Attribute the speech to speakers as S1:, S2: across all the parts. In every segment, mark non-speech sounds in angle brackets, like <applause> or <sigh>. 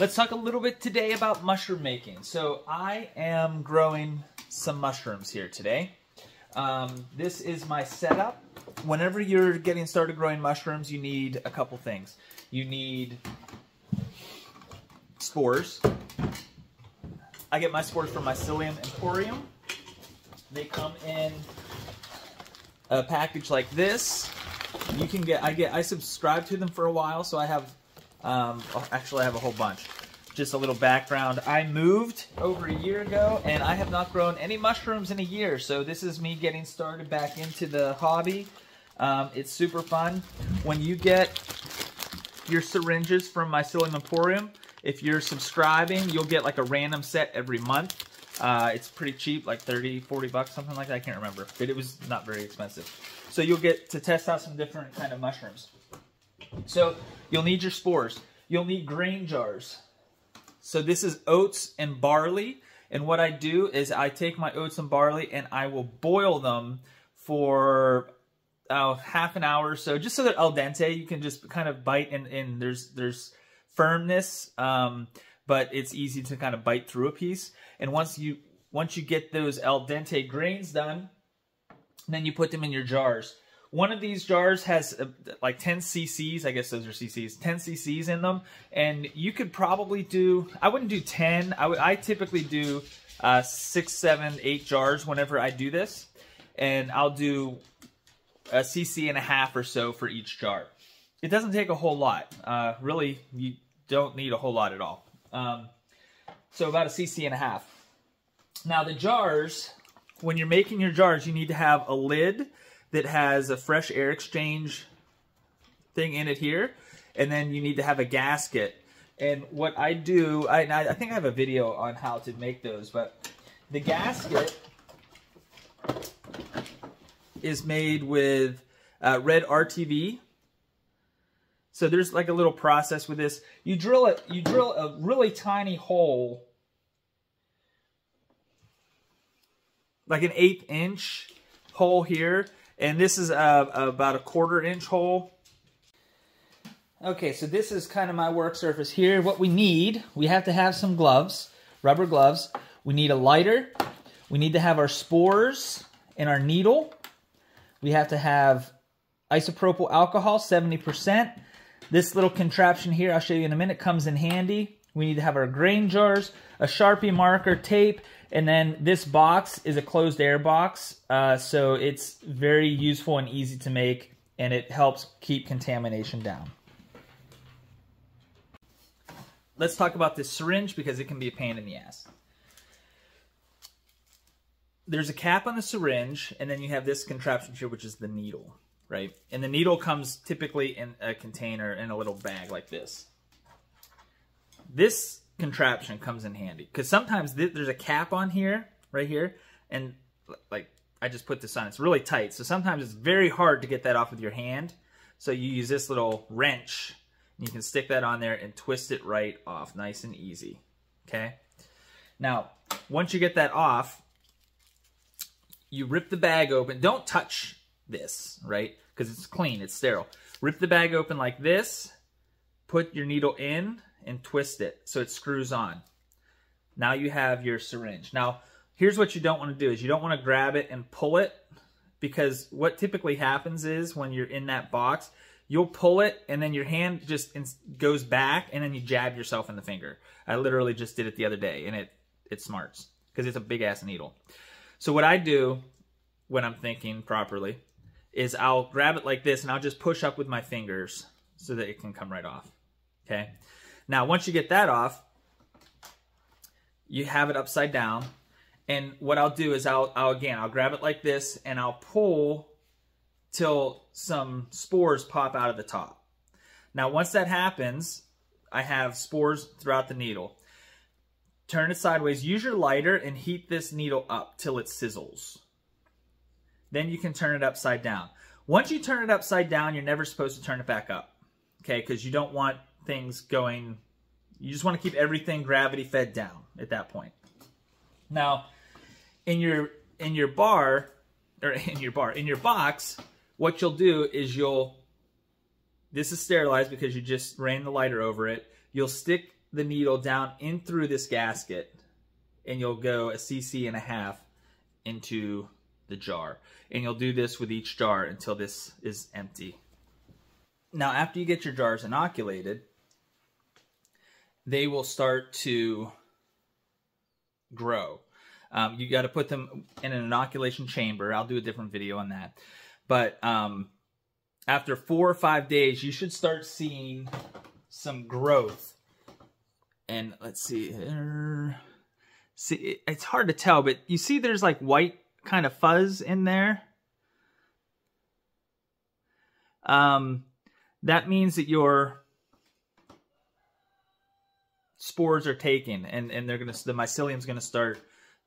S1: Let's talk a little bit today about mushroom making. So I am growing some mushrooms here today. Um, this is my setup. Whenever you're getting started growing mushrooms, you need a couple things. You need spores. I get my spores from Mycelium Emporium. They come in a package like this. You can get, I get, I subscribe to them for a while, so I have, um, actually I have a whole bunch. Just a little background. I moved over a year ago, and I have not grown any mushrooms in a year, so this is me getting started back into the hobby. Um, it's super fun. When you get your syringes from Mycelium Emporium, if you're subscribing, you'll get like a random set every month. Uh, it's pretty cheap, like 30, 40 bucks, something like that. I can't remember, but it was not very expensive. So you'll get to test out some different kind of mushrooms. So you'll need your spores. You'll need grain jars. So this is oats and barley. And what I do is I take my oats and barley and I will boil them for uh, half an hour or so, just so that al dente, you can just kind of bite and, and there's there's firmness, um, but it's easy to kind of bite through a piece. And once you once you get those al dente grains done, then you put them in your jars. One of these jars has uh, like 10 cc's, I guess those are cc's, 10 cc's in them. And you could probably do, I wouldn't do 10. I, I typically do uh, six, seven, eight jars whenever I do this. And I'll do a cc and a half or so for each jar. It doesn't take a whole lot. Uh, really, you don't need a whole lot at all. Um, so about a cc and a half. Now the jars, when you're making your jars, you need to have a lid that has a fresh air exchange thing in it here. And then you need to have a gasket. And what I do, I, I think I have a video on how to make those, but the gasket is made with uh, red RTV so there's like a little process with this. You drill it, you drill a really tiny hole, like an eighth inch hole here, and this is a, about a quarter inch hole. Okay, so this is kind of my work surface here. What we need, we have to have some gloves, rubber gloves. We need a lighter. We need to have our spores and our needle. We have to have isopropyl alcohol, 70%. This little contraption here, I'll show you in a minute, comes in handy. We need to have our grain jars, a Sharpie marker, tape, and then this box is a closed air box. Uh, so it's very useful and easy to make, and it helps keep contamination down. Let's talk about this syringe because it can be a pain in the ass. There's a cap on the syringe, and then you have this contraption here, which is the needle right? And the needle comes typically in a container in a little bag like this. This contraption comes in handy because sometimes th there's a cap on here, right here, and like I just put this on. It's really tight, so sometimes it's very hard to get that off with your hand. So you use this little wrench, and you can stick that on there and twist it right off, nice and easy. Okay. Now, once you get that off, you rip the bag open. Don't touch this, right? Because it's clean, it's sterile. Rip the bag open like this, put your needle in, and twist it so it screws on. Now you have your syringe. Now, here's what you don't want to do is you don't want to grab it and pull it because what typically happens is when you're in that box, you'll pull it and then your hand just goes back and then you jab yourself in the finger. I literally just did it the other day and it, it smarts because it's a big ass needle. So what I do when I'm thinking properly is I'll grab it like this and I'll just push up with my fingers so that it can come right off. Okay. Now, once you get that off, you have it upside down. And what I'll do is I'll, I'll again, I'll grab it like this and I'll pull till some spores pop out of the top. Now, once that happens, I have spores throughout the needle. Turn it sideways. Use your lighter and heat this needle up till it sizzles. Then you can turn it upside down. Once you turn it upside down, you're never supposed to turn it back up. Okay, because you don't want things going, you just want to keep everything gravity fed down at that point. Now, in your in your bar, or <laughs> in your bar, in your box, what you'll do is you'll, this is sterilized because you just ran the lighter over it. You'll stick the needle down in through this gasket and you'll go a cc and a half into the jar. And you'll do this with each jar until this is empty. Now, after you get your jars inoculated, they will start to grow. Um, you got to put them in an inoculation chamber. I'll do a different video on that. But um, after four or five days, you should start seeing some growth. And let's see. here. See, it's hard to tell, but you see there's like white kind of fuzz in there. Um, that means that your spores are taken and, and they're going to, the mycelium's going to start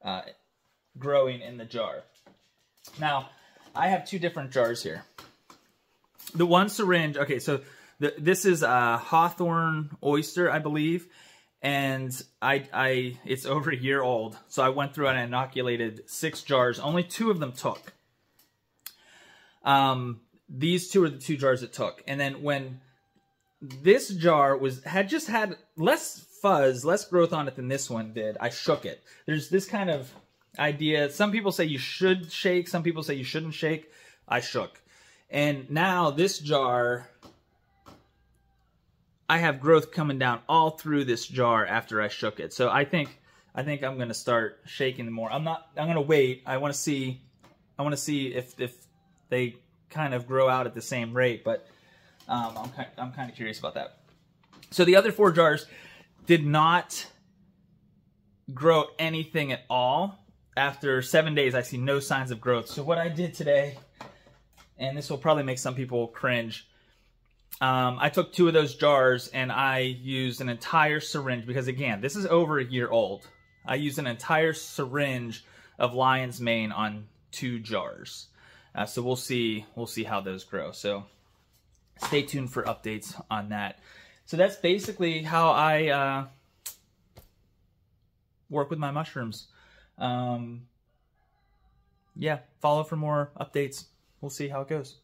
S1: uh, growing in the jar. Now, I have two different jars here. The one syringe, okay, so the, this is a hawthorn oyster, I believe, and I, I, it's <laughs> over a year old. So I went through and inoculated six jars. Only two of them took. Um, these two are the two jars it took. And then when this jar was had just had less fuzz, less growth on it than this one did. I shook it. There's this kind of idea. Some people say you should shake. Some people say you shouldn't shake. I shook. And now this jar, I have growth coming down all through this jar after I shook it. So I think I think I'm gonna start shaking more. I'm not. I'm gonna wait. I want to see. I want to see if if they kind of grow out at the same rate. But um, I'm kind, I'm kind of curious about that. So the other four jars, did not grow anything at all. After seven days, I see no signs of growth. So what I did today, and this will probably make some people cringe, um, I took two of those jars and I used an entire syringe because again, this is over a year old. I used an entire syringe of lion's mane on two jars. Uh, so we'll see, we'll see how those grow. So stay tuned for updates on that. So that's basically how I uh, work with my mushrooms. Um, yeah, follow for more updates. We'll see how it goes.